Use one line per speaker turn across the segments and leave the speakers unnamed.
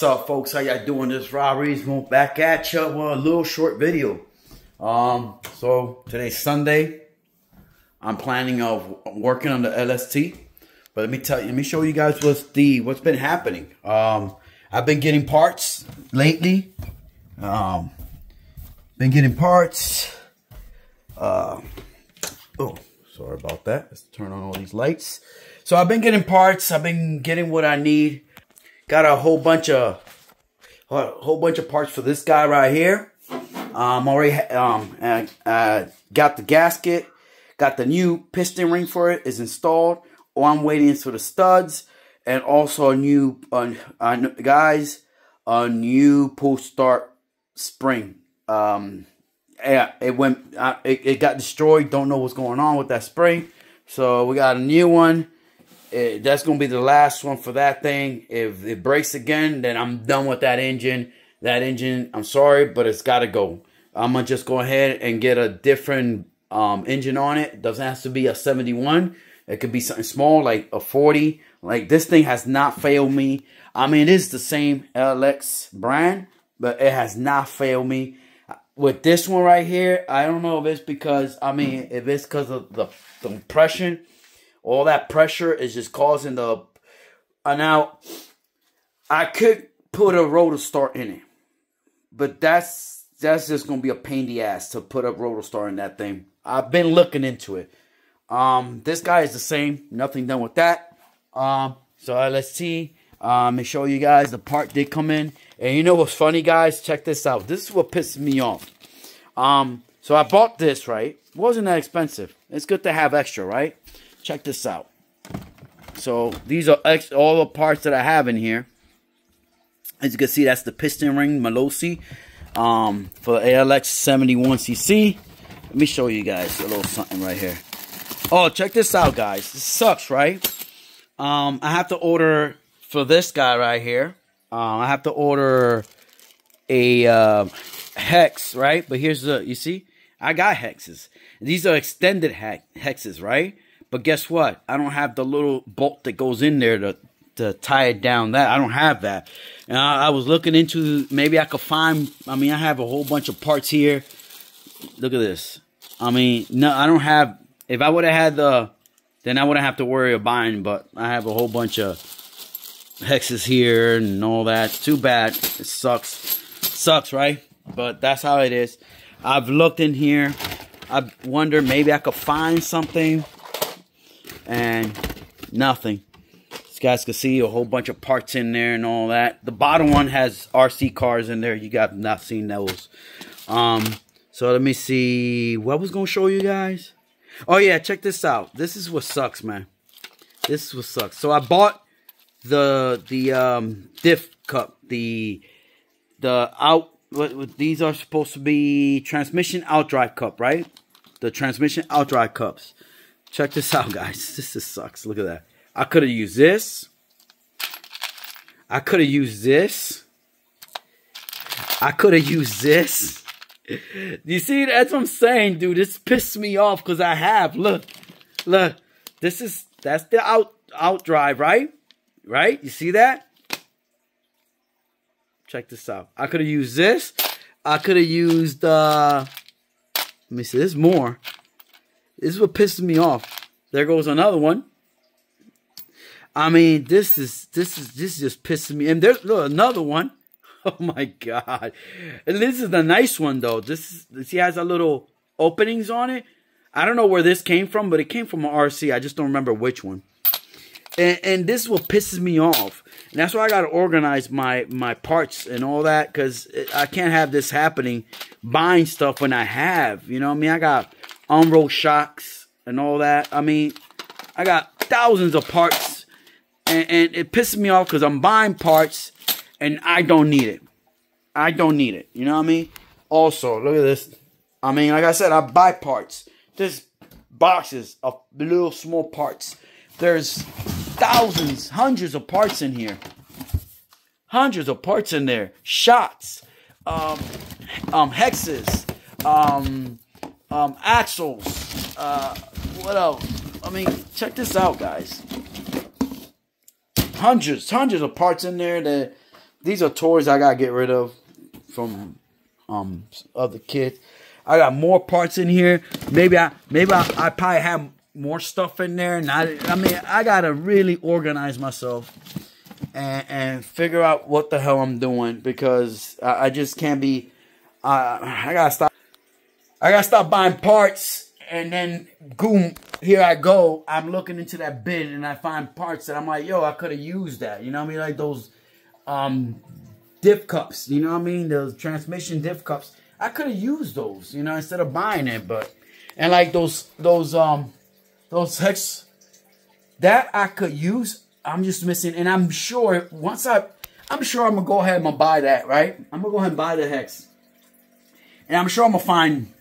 What's up, folks? How y'all doing? This Robrismo back at you with a little short video. Um, so today's Sunday. I'm planning of working on the LST, but let me tell you, let me show you guys what's the what's been happening. Um, I've been getting parts lately. Um, been getting parts. Uh, oh, sorry about that. Let's turn on all these lights. So I've been getting parts. I've been getting what I need. Got a whole bunch of a whole bunch of parts for this guy right here. Um, already um, uh, got the gasket, got the new piston ring for it is installed. Or I'm waiting for the studs and also a new uh, uh, guys a new pull start spring. Um, yeah, it went uh, it, it got destroyed. Don't know what's going on with that spring. So we got a new one. It, that's going to be the last one for that thing. If it breaks again, then I'm done with that engine. That engine, I'm sorry, but it's got to go. I'm going to just go ahead and get a different um, engine on it. Doesn't have to be a 71. It could be something small like a 40. Like this thing has not failed me. I mean, it is the same LX brand, but it has not failed me. With this one right here, I don't know if it's because, I mean, if it's because of the, the all that pressure is just causing the. Uh, now, I could put a roto start in it, but that's that's just gonna be a pain in the ass to put a roto start in that thing. I've been looking into it. Um, this guy is the same. Nothing done with that. Um, so uh, let's see. Um, and show you guys the part did come in. And you know what's funny, guys? Check this out. This is what pisses me off. Um, so I bought this, right? Wasn't that expensive. It's good to have extra, right? Check this out. So these are all the parts that I have in here. As you can see, that's the piston ring Malossi um, for ALX 71cc. Let me show you guys a little something right here. Oh, check this out, guys. This sucks, right? Um, I have to order for this guy right here. Um, I have to order a uh, hex, right? But here's the, you see, I got hexes. These are extended hexes, right? But guess what? I don't have the little bolt that goes in there to to tie it down. That I don't have that. And I, I was looking into maybe I could find. I mean, I have a whole bunch of parts here. Look at this. I mean, no, I don't have. If I would have had the, then I wouldn't have to worry about buying. But I have a whole bunch of hexes here and all that. Too bad. It sucks. Sucks, right? But that's how it is. I've looked in here. I wonder maybe I could find something and nothing. As you guys can see a whole bunch of parts in there and all that. The bottom one has RC cars in there. You got not seen those. Um, so let me see. What was gonna show you guys? Oh yeah, check this out. This is what sucks, man. This is what sucks. So I bought the the um diff cup, the the out what, what these are supposed to be transmission outdrive cup, right? The transmission outdrive cups. Check this out, guys. This just sucks. Look at that. I could have used this. I could have used this. I could have used this. You see, that's what I'm saying, dude. This pissed me off because I have. Look, look. This is that's the out out drive, right? Right? You see that? Check this out. I could have used this. I could have used uh let me see, there's more. This is what pisses me off. There goes another one. I mean, this is this is this is just pissing me. And there's look, another one. Oh my god! And this is the nice one though. This is, see has a little openings on it. I don't know where this came from, but it came from an RC. I just don't remember which one. And, and this is what pisses me off. And that's why I got to organize my my parts and all that because I can't have this happening. Buying stuff when I have, you know, what I mean, I got on-road shocks and all that. I mean, I got thousands of parts, and, and it pisses me off because I'm buying parts and I don't need it. I don't need it. You know what I mean? Also, look at this. I mean, like I said, I buy parts. There's boxes of little small parts. There's thousands, hundreds of parts in here. Hundreds of parts in there. Shots, um, um, hexes, um, um, axles. Uh, what else? I mean, check this out, guys. Hundreds, hundreds of parts in there that these are toys I gotta get rid of from um other kids. I got more parts in here. Maybe I maybe I, I probably have more stuff in there, and I I mean I gotta really organize myself and and figure out what the hell I'm doing because I, I just can't be. Uh, I gotta stop. I gotta stop buying parts and then boom, here I go. I'm looking into that bin and I find parts that I'm like, yo, I could have used that. You know what I mean? Like those um diff cups. You know what I mean? Those transmission diff cups. I could have used those, you know, instead of buying it. But and like those those um those hex that I could use. I'm just missing, and I'm sure once I, I'm sure I'm gonna go ahead and buy that. Right? I'm gonna go ahead and buy the hex, and I'm sure I'm gonna find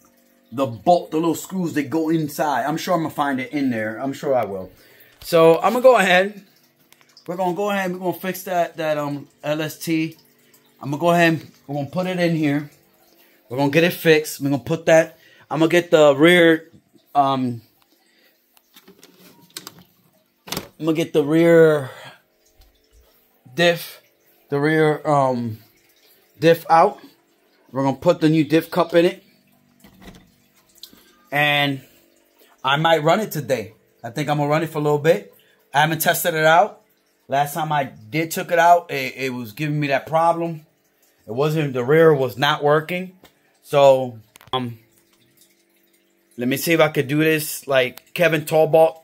the bolt, the little screws that go inside. I'm sure I'm gonna find it in there. I'm sure I will. So I'm gonna go ahead. We're gonna go ahead. We're gonna fix that that um LST. I'm gonna go ahead. we're gonna put it in here. We're gonna get it fixed. We're gonna put that. I'm gonna get the rear. Um, I'm gonna get the rear diff, the rear um diff out. We're gonna put the new diff cup in it, and I might run it today. I think I'm gonna run it for a little bit. I haven't tested it out. Last time I did took it out, it, it was giving me that problem. It wasn't the rear was not working. So, um, let me see if I could do this like Kevin Talbot.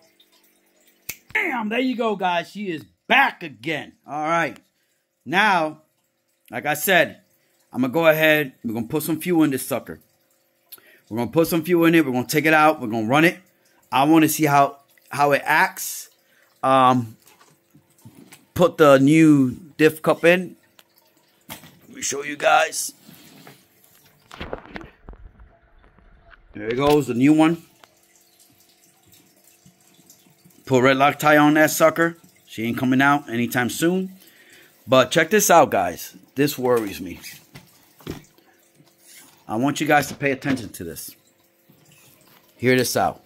Bam! There you go, guys. She is back again. All right. Now, like I said, I'm to go ahead. We're to put some fuel in this sucker. We're going to put some fuel in it. We're going to take it out. We're going to run it. I want to see how, how it acts. Um, put the new diff cup in. Let me show you guys. There it goes, the new one. Put red Loctite on that sucker. She ain't coming out anytime soon. But check this out, guys. This worries me. I want you guys to pay attention to this. Hear this out.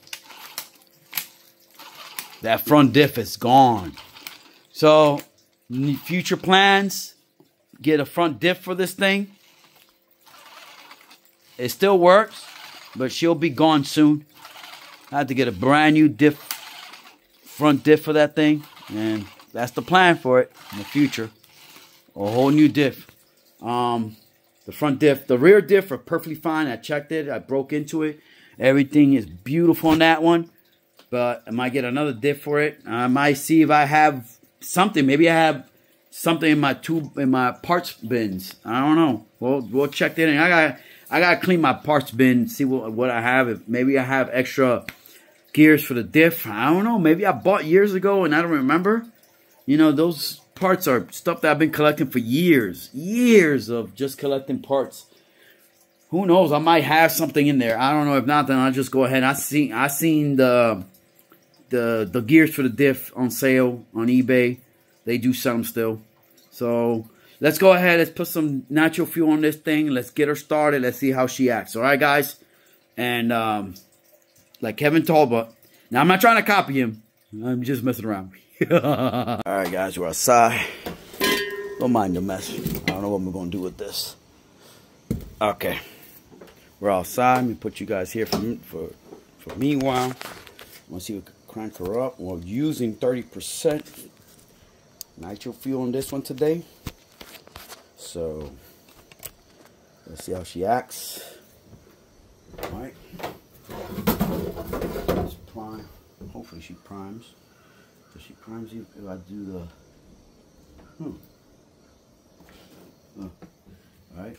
That front diff is gone. So, future plans, get a front diff for this thing. It still works but she'll be gone soon. I have to get a brand new diff, front diff for that thing, and that's the plan for it in the future. A whole new diff. Um, the front diff, the rear diff are perfectly fine. I checked it. I broke into it. Everything is beautiful on that one. But I might get another diff for it. I might see if I have something. Maybe I have something in my tube in my parts bins. I don't know. We'll we'll check that in. I got I gotta clean my parts bin, see what what I have. If maybe I have extra gears for the diff. I don't know. Maybe I bought years ago and I don't remember. You know, those parts are stuff that I've been collecting for years. Years of just collecting parts. Who knows? I might have something in there. I don't know. If not, then I'll just go ahead. I seen I seen the the the gears for the diff on sale on eBay. They do sell them still. So let's go ahead. Let's put some natural fuel on this thing. Let's get her started. Let's see how she acts. All right, guys? And um, like Kevin Talbot. Now, I'm not trying to copy him. I'm just messing around. All right, guys. We're outside. Don't mind the mess. I don't know what we're going to do with this. Okay. We're outside. Let me put you guys here for, for, for meanwhile. To see if we can crank her up. We're using 30% nitro fuel on this one today. So let's see how she acts. All right. Let's prime. Hopefully she primes. Does she primes if I do the hmm. Huh. All right.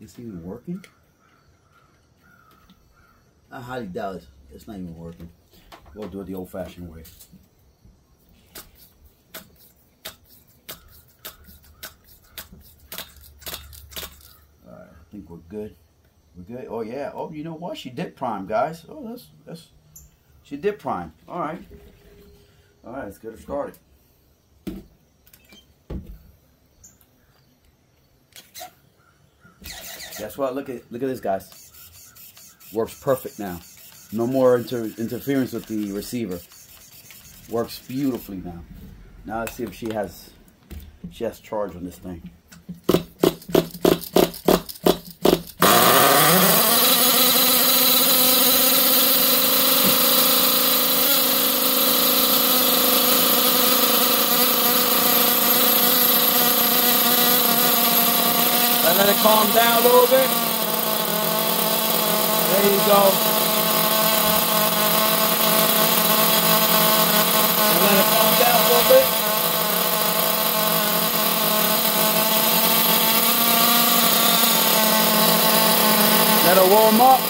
Is even working? I highly doubt it. It's not even working. We'll do it the old-fashioned way. Alright, I think we're good. We're good. Oh yeah. Oh, you know what? She did prime, guys. Oh, that's that's. She did prime. All right. All right. Let's get her started. Guess what? Look at look at this, guys. Works perfect now. No more inter interference with the receiver. Works beautifully now. Now let's see if she has she has charge on this thing. let it calm down a little bit. There you go. And let it calm down a little bit. Let it warm up.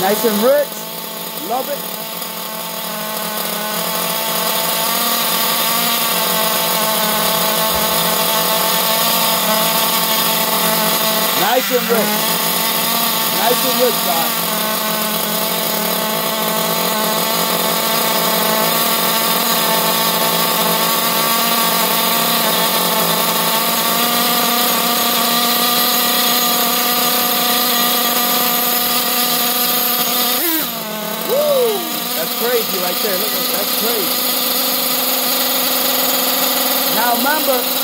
Nice and rich. Love it. Nice and rich. Nice and rich, guys. That's crazy right there. Look at that. that's crazy. Now remember,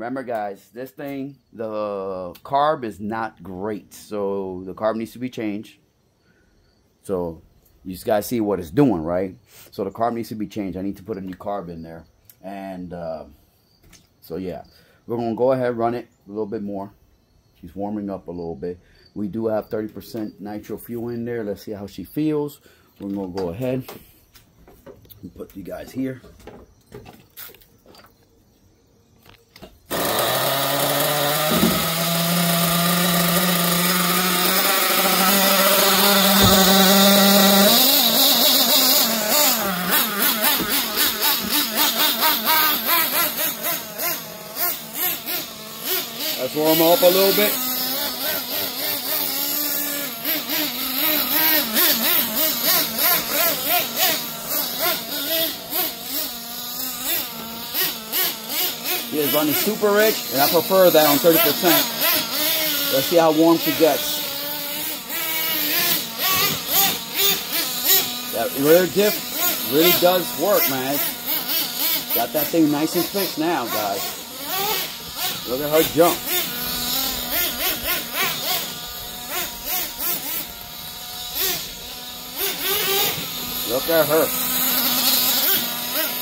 remember guys, this thing, the carb is not great. So the carb needs to be changed. So you just gotta see what it's doing, right? So the carb needs to be changed. I need to put a new carb in there. And uh, so yeah, we're gonna go ahead and run it a little bit more. She's warming up a little bit. We do have 30% nitro fuel in there. Let's see how she feels. We're going to go ahead and put you guys here. Let's warm up a little bit. He is super rich, and I prefer that on 30%. Let's see how warm she gets. That rear diff really does work, man. Got that thing nice and fixed now, guys. Look at her jump. Look at her.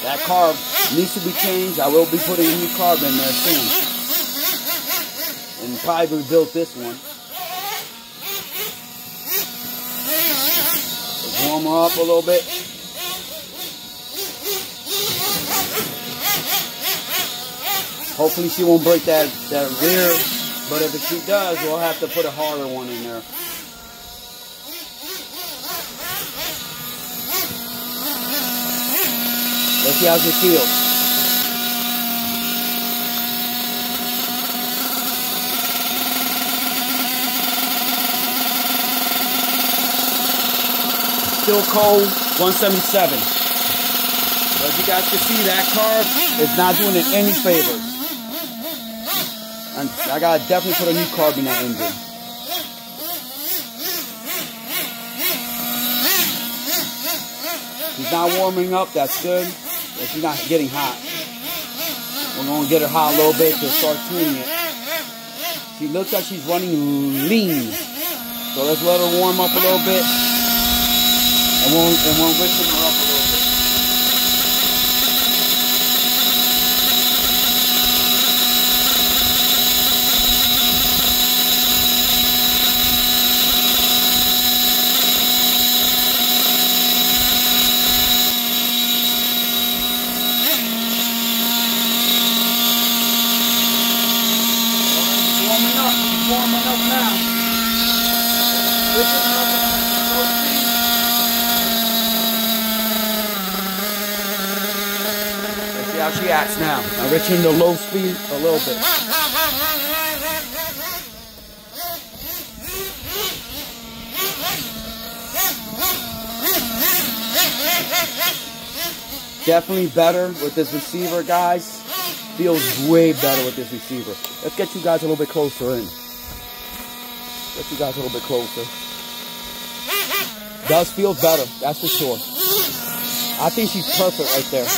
That carb needs to be changed. I will be putting a new carb in there soon. And probably rebuilt this one. warm her up a little bit. Hopefully she won't break that, that rear, but if she does, we'll have to put a harder one in there. See how. Still cold, 177. As you guys can see, that carb is not doing it any favors. And I gotta definitely put a new carb in that engine. She's not warming up, that's good. But she's not getting hot. We're to get her hot a little bit to start tuning it. She looks like she's running lean. So let's let her warm up a little bit. And we'll, and we'll listen her up little bit. how she acts now. Now reaching the low speed a little bit. Definitely better with this receiver, guys.
Feels way better with this receiver. Let's get you guys a little bit closer in. Get you guys a little bit closer. Does feel better, that's for sure. I think she's perfect right there.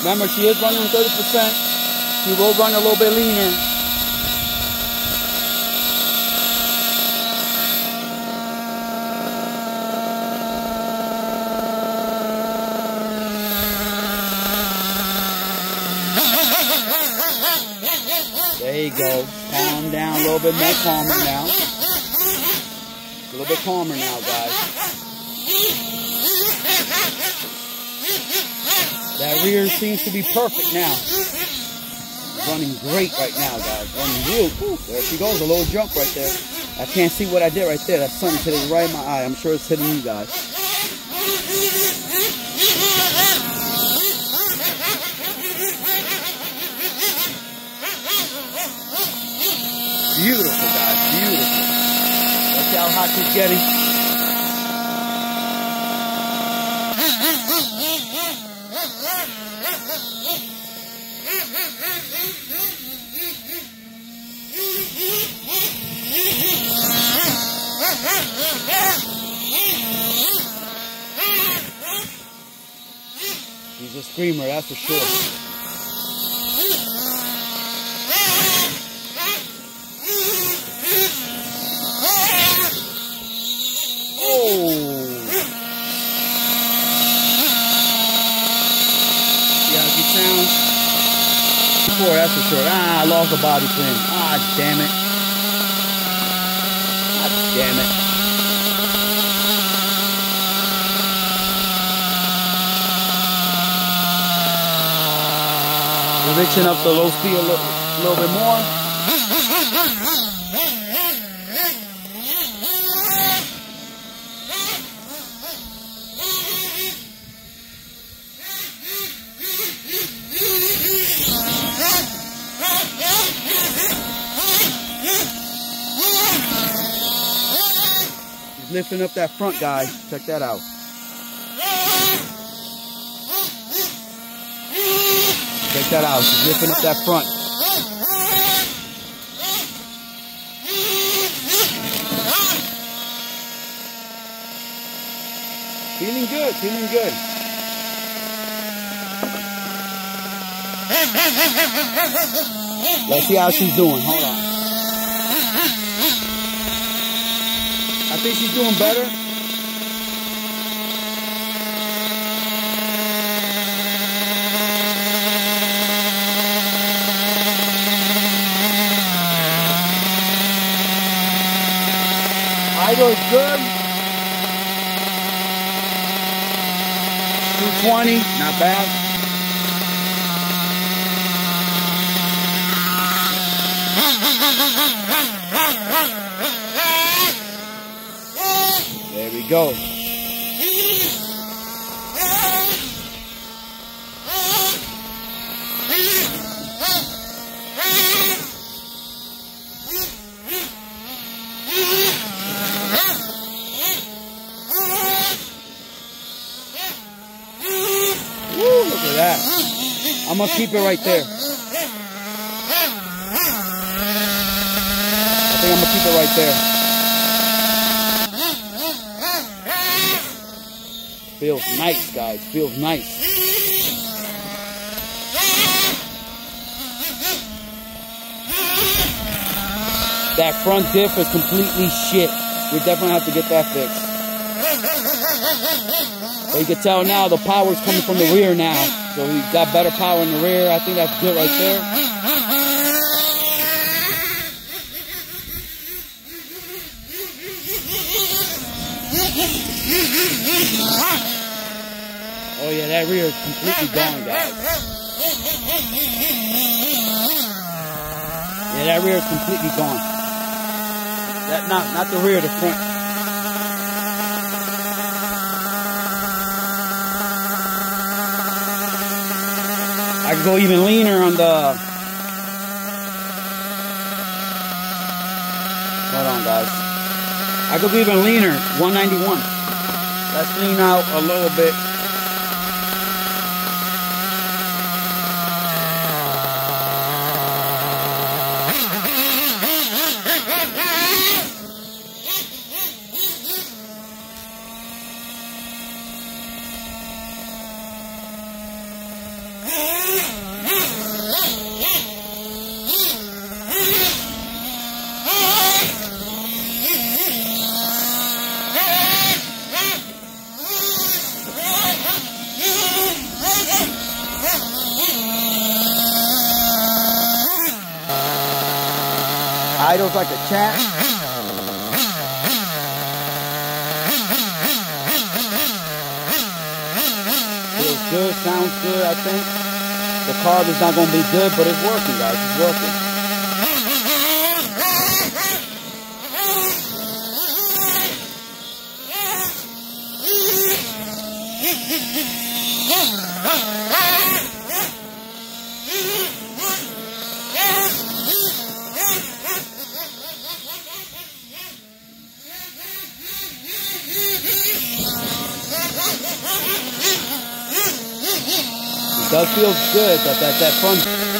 Remember, she is running 30%. She will run a little bit leaner. There you go. Calm down a little bit more calmer now. A little bit calmer now, guys. That rear seems to be perfect now. Running great right now, guys. Running real cool. There she goes, a little jump right there. I can't see what I did right there. That sun hitting right in my eye. I'm sure it's hitting you guys. Beautiful, guys. Beautiful. Look how hot she's getting. She's a screamer, that's for sure. That's for sure. Ah, I lost a body frame. Ah, damn it. Ah, damn it. We're reaching up the low speed a little, a little bit more. Lifting up that front, guys. Check that out. Check that out. She's lifting up that front. Feeling good, feeling good. Let's see how she's doing. Hold on. Think she's doing better. Idle is good. 220, not bad. There we go. Woo, look that. I'm to keep it right there. I think I'm to keep it right there. Feels nice, guys. Feels nice. That front diff is completely shit. We definitely have to get that fixed. But you can tell now the power is coming from the rear now. So we got better power in the rear. I think that's good right there. Oh yeah, that rear is completely gone, guys. Yeah, that rear is completely gone. That not not the rear, the front. I can go even leaner on the. Hold on, guys. I could go even leaner, 191. Let's lean out a little bit. Idles like a champ. Feels good, sounds good, I think. The carb is not going to be good, but it's working, guys. It's working. It does feel good that that, that front.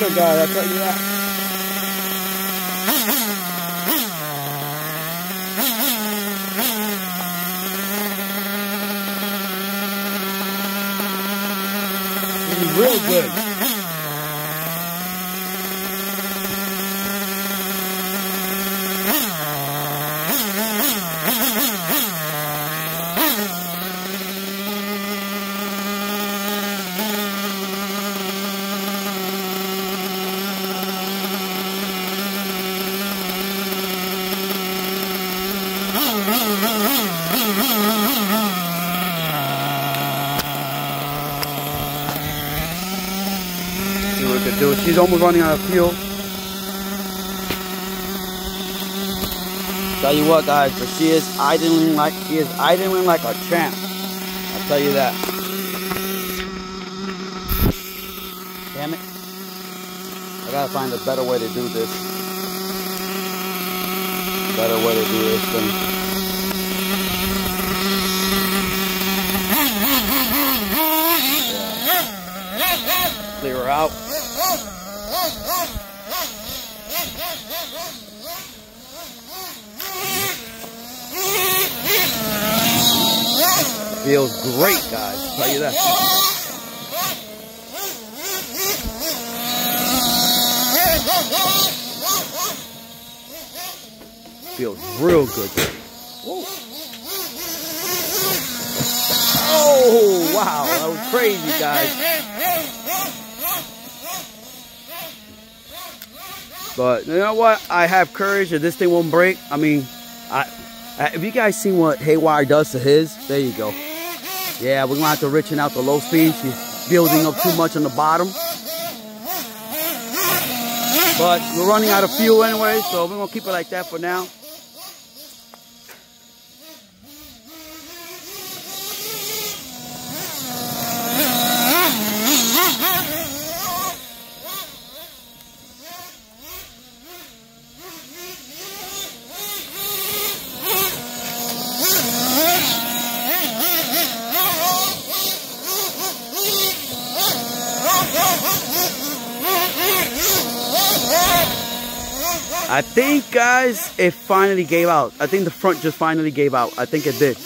Better, guys. I tell you that. Feeling real good. See what we can do. She's almost running out of fuel. Tell you what, guys, but she is idling like she is idling like a champ. I'll tell you that. Damn it! I gotta find a better way to do this. Better way to do this thing. Clear her out. Feels great, guys. I'll tell you that. Feels real good. Whoa. Oh, wow. That was crazy, guys. But you know what? I have courage that this thing won't break. I mean, I, I if you guys seen what Haywire does to his, there you go. Yeah, we're gonna have to richen out the low speed. She's building up too much on the bottom. But we're running out of fuel anyway, so we're gonna keep it like that for now. I think, guys, it finally gave out. I think the front just finally gave out. I think it did.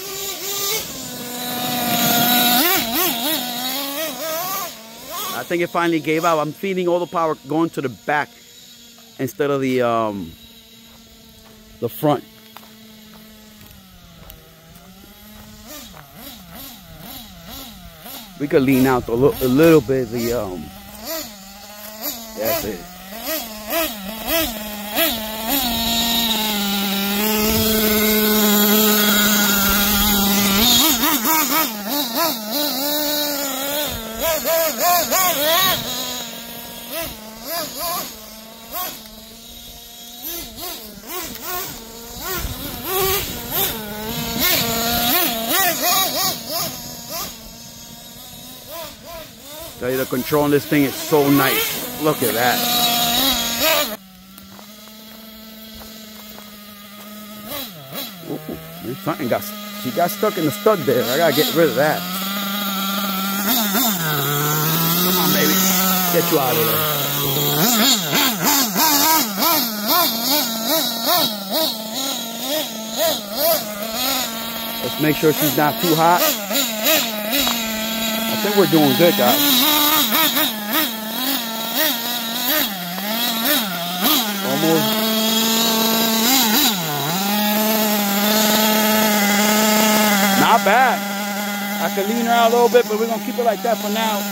I think it finally gave out. I'm feeling all the power going to the back instead of the um, the front. We could lean out a, little, a little bit the um. That's it. Tell you the control on this thing is so nice. Look at that. Ooh, something got she got stuck in the stud there. I gotta get rid of that. Come on, baby. Get you out of there. Let's make sure she's not too hot. I think we're doing good, guys. Not bad. I could lean her out a little bit, but we're gonna keep it like that for now.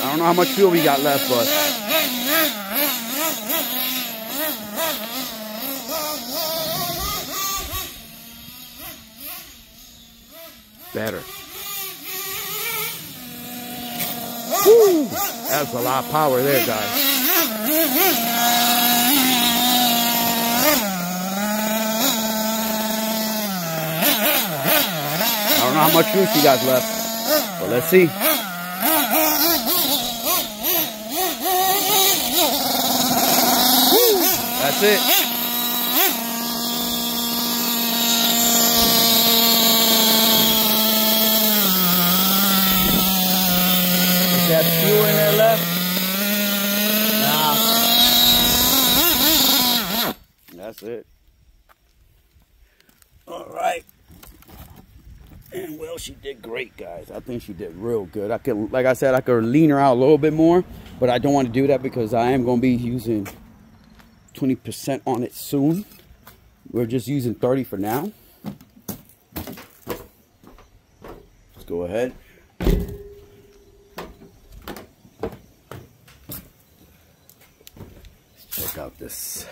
I don't know how much fuel we got left, but better. Woo! That's a lot of power there, guys. I don't know how much juice you guys left, but let's see. That's it. Fuel in there left? Nah. That's it. All right. And well, she did great, guys. I think she did real good. I could, like I said, I could lean her out a little bit more, but I don't want to do that because I am going to be using 20% on it soon. We're just using 30 for now. Let's go ahead. Check out this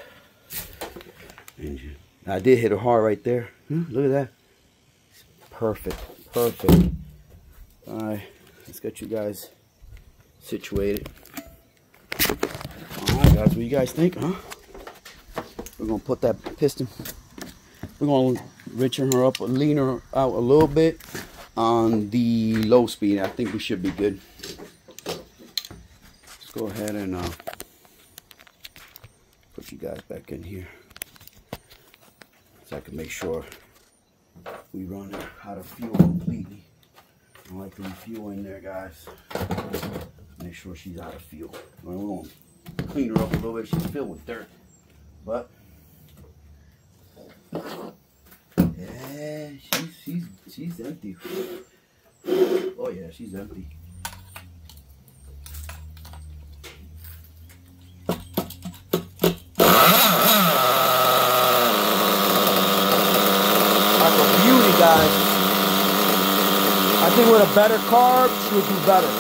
engine. I did hit her hard right there. Hmm, look at that. It's perfect. Perfect. Alright, let's get you guys situated. Alright guys, what you guys think, huh? We're gonna put that piston. We're gonna richen her up, lean her out a little bit on the low speed. I think we should be good. Let's go ahead and uh, put you guys back in here so I can make sure we run out of fuel completely. I like to fuel in there, guys. Make sure she's out of fuel. We're gonna clean her up a little bit. She's filled with dirt, but yeah, she's she's she's empty. Oh yeah, she's empty. Guys. I think with a better carb, she would do better.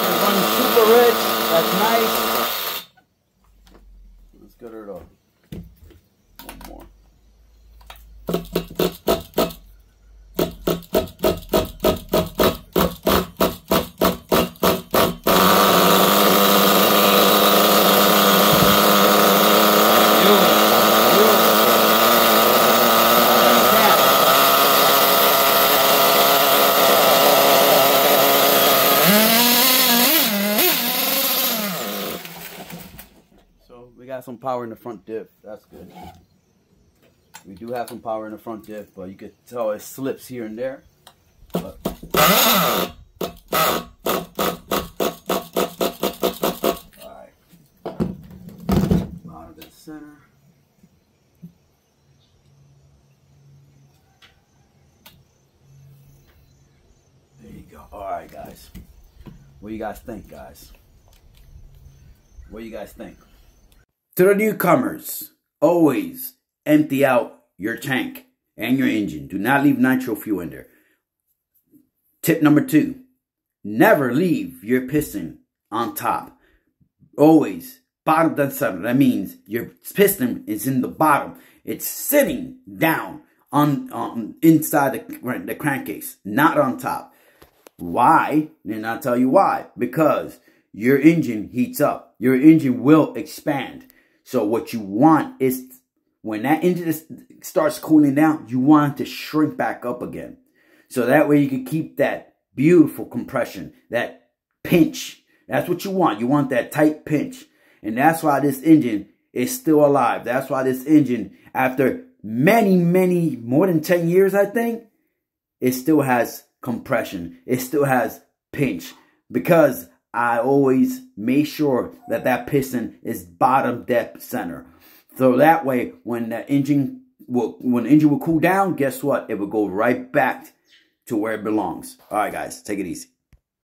She's running super rich. That's nice. Power in the front diff. That's good. We do have some power in the front diff, but you could tell it slips here and there. But Alright. Center. There you go. Alright guys. What do you guys think, guys? What do you guys think? To the newcomers,
always empty out your tank and your engine. Do not leave nitro fuel in there. Tip number two, never leave your piston on top. Always bottom down center. That means your piston is in the bottom. It's sitting down on, inside the, the crankcase, not on top. Why? And I'll tell you why. Because your engine heats up. Your engine will expand. So what you want is when that engine starts cooling down, you want it to shrink back up again. So that way you can keep that beautiful compression, that pinch. That's what you want. You want that tight pinch. And that's why this engine is still alive. That's why this engine, after many, many, more than 10 years, I think, it still has compression. It still has pinch because I always make sure that that piston is bottom dead center. So that way, when the engine will, when the engine will cool down, guess what? It will go right back to where it belongs. All right, guys, take it easy.